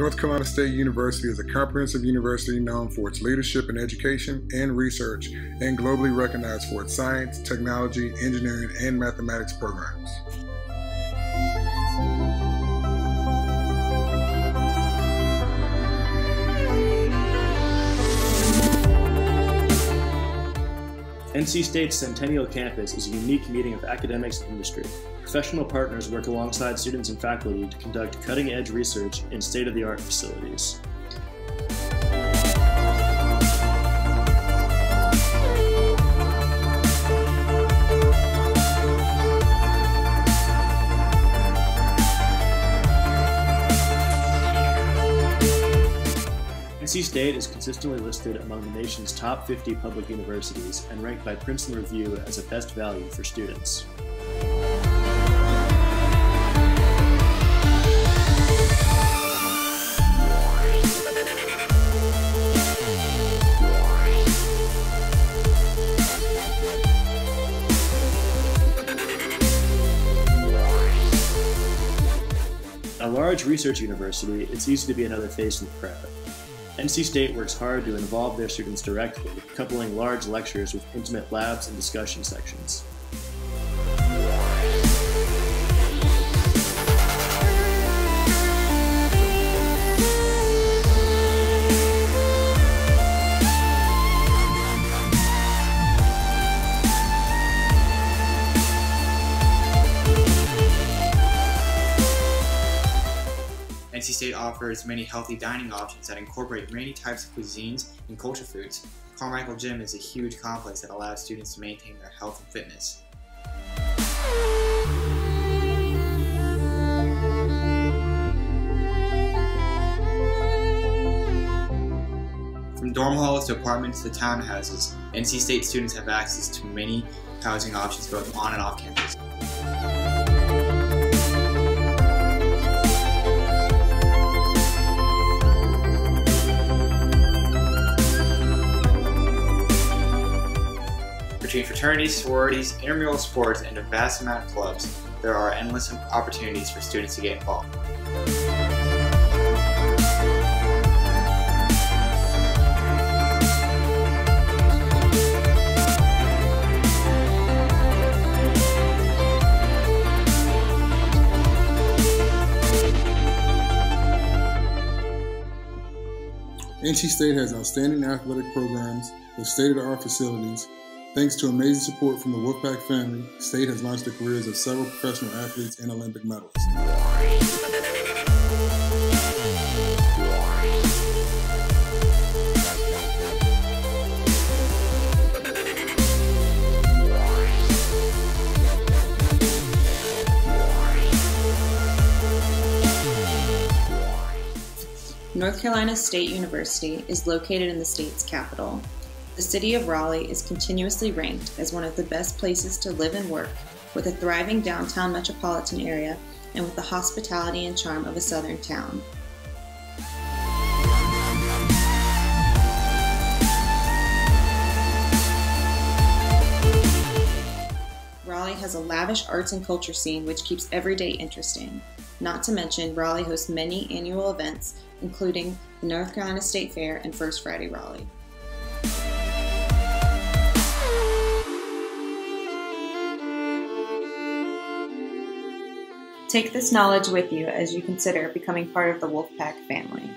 North Carolina State University is a comprehensive university known for its leadership in education and research and globally recognized for its science, technology, engineering, and mathematics programs. NC State's Centennial Campus is a unique meeting of academics and industry. Professional partners work alongside students and faculty to conduct cutting edge research in state of the art facilities. NC State is consistently listed among the nation's top 50 public universities and ranked by Princeton Review as a best value for students. A large research university, it's easy to be another face in the crowd. NC State works hard to involve their students directly, coupling large lectures with intimate labs and discussion sections. NC State offers many healthy dining options that incorporate many types of cuisines and culture foods. Carmichael Gym is a huge complex that allows students to maintain their health and fitness. From dorm halls to apartments to townhouses, NC State students have access to many housing options both on and off campus. Between fraternities, sororities, intramural sports, and a vast amount of clubs, there are endless opportunities for students to get involved. NC State has outstanding athletic programs with state-of-the-art facilities. Thanks to amazing support from the Wolfpack family, State has launched the careers of several professional athletes and Olympic medalists. North Carolina State University is located in the state's capital. The city of Raleigh is continuously ranked as one of the best places to live and work, with a thriving downtown metropolitan area and with the hospitality and charm of a southern town. Raleigh has a lavish arts and culture scene which keeps every day interesting. Not to mention, Raleigh hosts many annual events, including the North Carolina State Fair and First Friday Raleigh. Take this knowledge with you as you consider becoming part of the Wolfpack family.